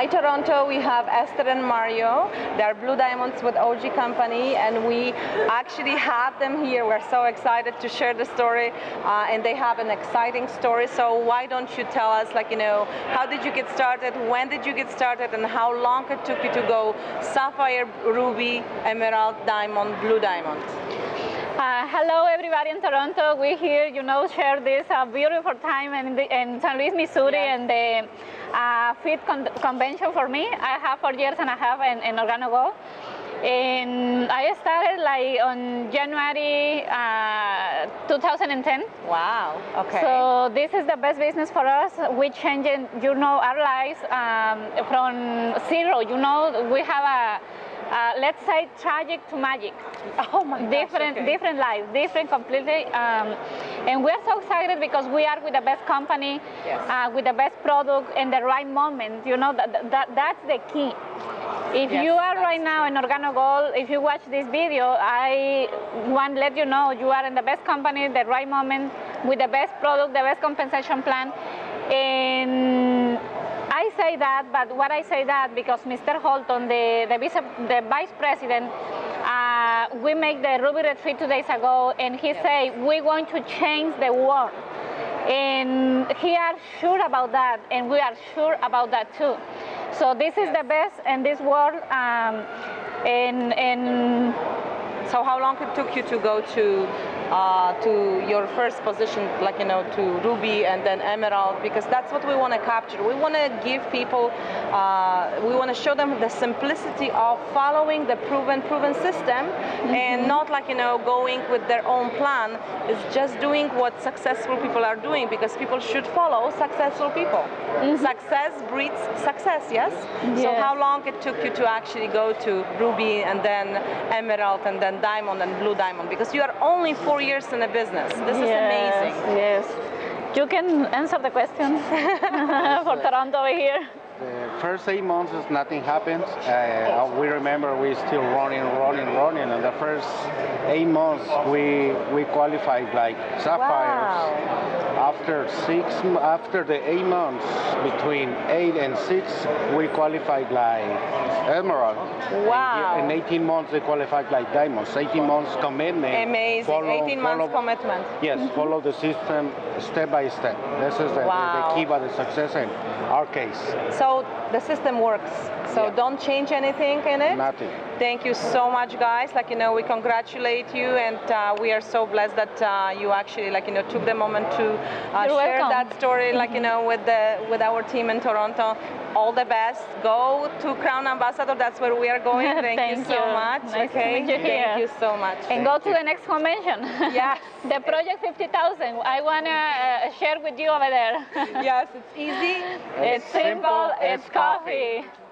Hi Toronto, we have Esther and Mario. They're Blue Diamonds with OG Company and we actually have them here. We're so excited to share the story uh, and they have an exciting story. So why don't you tell us like, you know, how did you get started, when did you get started and how long it took you to go sapphire, ruby, emerald, diamond, blue diamond? Uh, hello, everybody in Toronto. We here, you know, share this uh, beautiful time in, the, in St. Louis, Missouri, yes. and the uh, FIT con convention for me. I have four years and a half in, in Organo Gold. And I started like on January uh, 2010. Wow. Okay. So this is the best business for us. We changed, you know, our lives um, from zero. You know, we have a uh, let's say tragic to magic. Oh my Different, okay. different lives, different completely. Um, and we're so excited because we are with the best company, yes. uh, with the best product in the right moment. You know, that, that that's the key. If yes, you are right now in Organo Gold, if you watch this video, I want to let you know you are in the best company, the right moment, with the best product, the best compensation plan. And I say that, but what I say that because Mr. Holton, the, the, vice, the vice president, uh, we make the Ruby retreat two days ago, and he yes. say we're going to change the world. And he are sure about that, and we are sure about that too. So this is the best in this world. Um, and, and so how long it took you to go to uh, to your first position, like, you know, to Ruby and then Emerald, because that's what we want to capture. We want to give people, uh, we want to show them the simplicity of following the proven, proven system mm -hmm. and not like, you know, going with their own plan. It's just doing what successful people are doing because people should follow successful people. Mm -hmm. Success breeds success, yes? yes? So how long it took you to actually go to Ruby and then Emerald and then Diamond and Blue Diamond? Because you are only four four years in a business. This is amazing. Yes. You can answer the question for Toronto over here. The first eight months, nothing happens. Uh, we remember we still running, running, running. And the first eight months, we we qualified like sapphires. Wow. After six, after the eight months, between eight and six, we qualified like emerald. Wow. In 18 months, they qualified like diamonds. 18 months commitment. Amazing. Follow, 18 months commitment. Yes, follow the system step by step. This is the, wow. the, the key by the success in our case. So the system works. So yeah. don't change anything in it. Nothing. Thank you so much, guys. Like you know, we congratulate you, and uh, we are so blessed that uh, you actually like you know took the moment to uh, share welcome. that story, like you know, with the with our team in Toronto. All the best. Go to Crown Ambassador. That's where we are going. Thank, Thank you so you. much. Nice okay. You Thank you so much. And Thank go you. to the next convention. Yes. the project 50,000. I wanna uh, share with you over there. yes, it's easy. It's, it's simple. It's coffee. coffee.